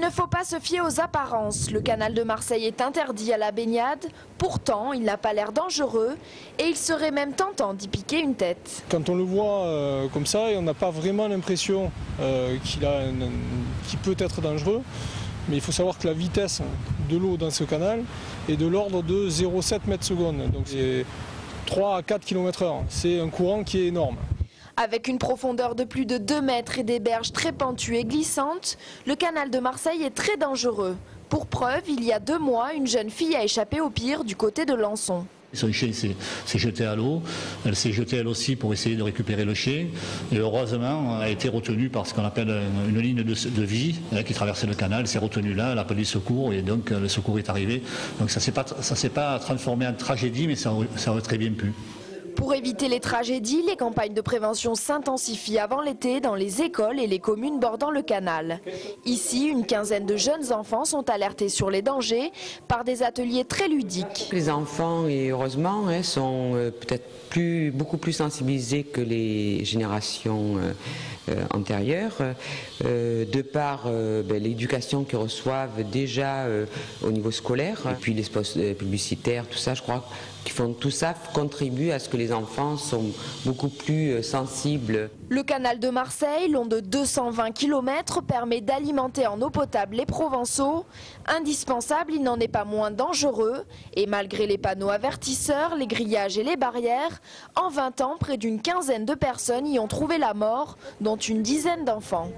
Il ne faut pas se fier aux apparences. Le canal de Marseille est interdit à la baignade. Pourtant, il n'a pas l'air dangereux et il serait même tentant d'y piquer une tête. Quand on le voit euh, comme ça, on n'a pas vraiment l'impression euh, qu'il peut être dangereux. Mais il faut savoir que la vitesse de l'eau dans ce canal est de l'ordre de 0,7 mètres secondes. Donc c'est 3 à 4 km heure. C'est un courant qui est énorme. Avec une profondeur de plus de 2 mètres et des berges très pentues et glissantes, le canal de Marseille est très dangereux. Pour preuve, il y a deux mois, une jeune fille a échappé au pire du côté de Lançon. Son chien s'est jeté à l'eau, elle s'est jetée elle aussi pour essayer de récupérer le chien et heureusement elle a été retenue par ce qu'on appelle une ligne de, vie hein, qui traversait le canal, elle s'est retenue là, elle a appelé le secours et donc le secours est arrivé. Donc ça ne s'est pas, transformé en tragédie mais ça, ça aurait très bien pu. Pour éviter les tragédies, les campagnes de prévention s'intensifient avant l'été dans les écoles et les communes bordant le canal. Ici, une quinzaine de jeunes enfants sont alertés sur les dangers par des ateliers très ludiques. Les enfants, et heureusement, hein, sont euh, peut-être plus, beaucoup plus sensibilisés que les générations euh, euh, antérieures, de par ben, l'éducation qu'ils reçoivent déjà au niveau scolaire, et puis les postes publicitaires, tout ça, je crois qui font tout ça contribue à ce que les enfants sont beaucoup plus euh, sensibles. Le canal de Marseille, long de 220 km, permet d'alimenter en eau potable les Provençaux. Indispensable, il n'en est pas moins dangereux. Et malgré les panneaux avertisseurs, les grillages et les barrières, en 20 ans, près d'une quinzaine de personnes y ont trouvé la mort, dont une dizaine d'enfants.